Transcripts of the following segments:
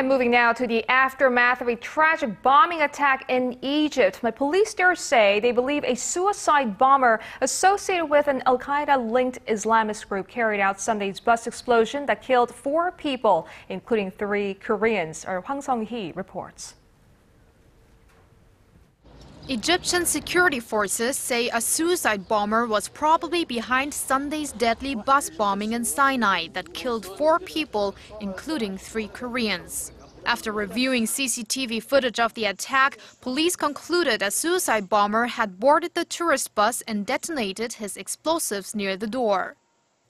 And moving now to the aftermath of a tragic bombing attack in Egypt. My police there say they believe a suicide bomber associated with an Al Qaeda linked Islamist group carried out Sunday's bus explosion that killed four people, including three Koreans. Our Hwang Sung Hee reports. Egyptian security forces say a suicide bomber was probably behind Sunday's deadly bus bombing in Sinai that killed four people, including three Koreans. After reviewing CCTV footage of the attack, police concluded a suicide bomber had boarded the tourist bus and detonated his explosives near the door.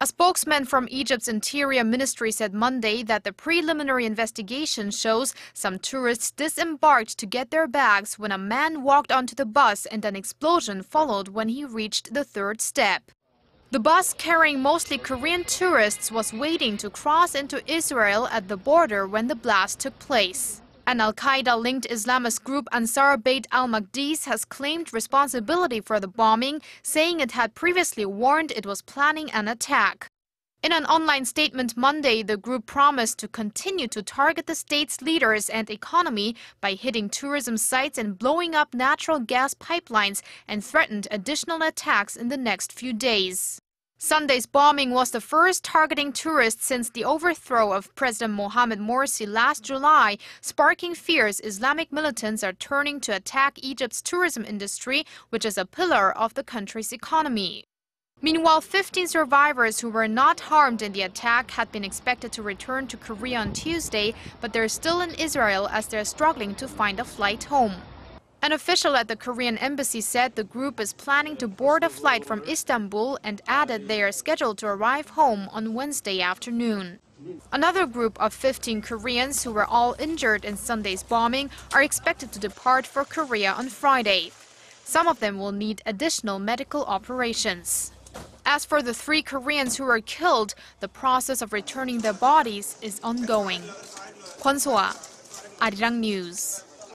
A spokesman from Egypt's Interior Ministry said Monday that the preliminary investigation shows some tourists disembarked to get their bags when a man walked onto the bus and an explosion followed when he reached the third step. The bus carrying mostly Korean tourists was waiting to cross into Israel at the border when the blast took place. An Al Qaeda linked Islamist group Ansar Beit al Maqdis has claimed responsibility for the bombing, saying it had previously warned it was planning an attack. In an online statement Monday, the group promised to continue to target the state's leaders and economy by hitting tourism sites and blowing up natural gas pipelines and threatened additional attacks in the next few days. Sunday's bombing was the first targeting tourists since the overthrow of President Mohamed Morsi last July, sparking fears Islamic militants are turning to attack Egypt's tourism industry, which is a pillar of the country's economy. Meanwhile, 15 survivors who were not harmed in the attack had been expected to return to Korea on Tuesday, but they're still in Israel as they're struggling to find a flight home. An official at the Korean embassy said the group is planning to board a flight from Istanbul and added they are scheduled to arrive home on Wednesday afternoon. Another group of 15 Koreans who were all injured in Sunday's bombing are expected to depart for Korea on Friday. Some of them will need additional medical operations. As for the three Koreans who were killed, the process of returning their bodies is ongoing. Kwon So-ah, Arirang News.